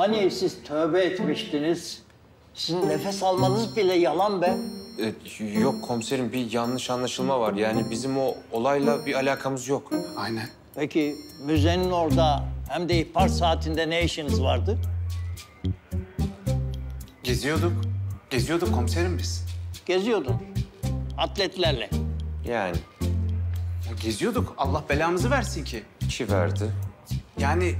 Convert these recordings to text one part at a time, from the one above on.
Hani siz tövbe etmiştiniz? Sizin nefes almanız bile yalan be. E, yok komiserim bir yanlış anlaşılma var. Yani bizim o olayla bir alakamız yok. Aynen. Peki müzenin orada hem de ihbar saatinde ne işiniz vardı? Geziyorduk. Geziyorduk komiserim biz. Geziyordun. Atletlerle. Yani Ya geziyorduk. Allah belamızı versin ki. kişi verdi. Yani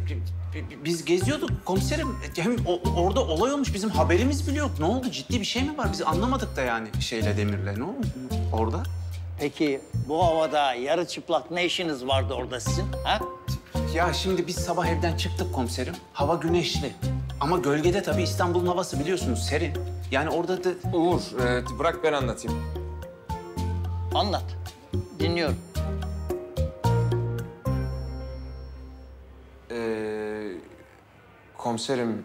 biz geziyorduk komiserim. Hem o- orada olay olmuş bizim haberimiz bile yok. Ne oldu? Ciddi bir şey mi var? Biz anlamadık da yani şeyle Demir'le. Ne oldu orada? Peki bu havada yarı çıplak ne işiniz vardı orada sizin? Ha? Ya şimdi biz sabah evden çıktık komiserim. Hava güneşli. Ama gölgede tabii İstanbul'un havası biliyorsunuz serin. Yani orada da Uğur e, bırak ben anlatayım. Anlat. Dinliyorum. Ee, komiserim...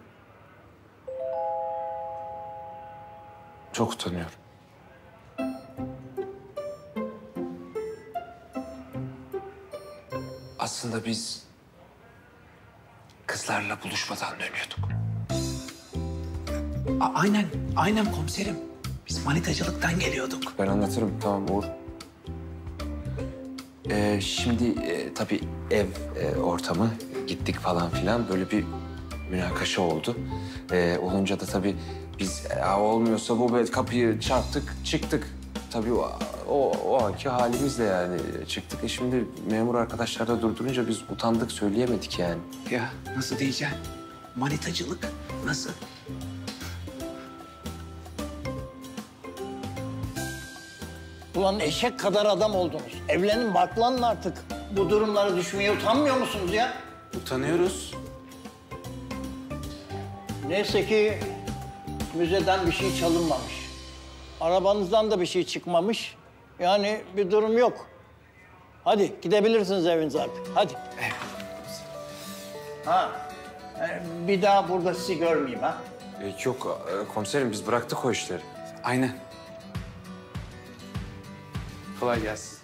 Çok utanıyorum. Aslında biz kızlarla buluşmadan dönüyorduk. A- aynen, aynen komiserim. Biz manitacılıktan geliyorduk. Ben anlatırım tamam Uğur. Ee, şimdi e, tabii ev e, ortamı gittik falan filan böyle bir münakaşa oldu. Ee, olunca da tabii biz e, olmuyorsa bu böyle kapıyı çarptık çıktık. Tabii o, o, o anki halimizle yani çıktık. E şimdi memur arkadaşlar da durdurunca biz utandık söyleyemedik yani. Ya nasıl diyeceğim? Manitacılık nasıl? Ulan eşek kadar adam oldunuz. Evlenin barklanın artık. Bu durumlara düşmeye utanmıyor musunuz ya? Utanıyoruz. Neyse ki müzeden bir şey çalınmamış. Arabanızdan da bir şey çıkmamış. Yani bir durum yok. Hadi gidebilirsiniz evinize artık. Hadi. Ha. e, Bir daha burada sizi görmeyeyim ha. E, yok e, komiserim biz bıraktık o işleri. Aynen. Kolay gelsin.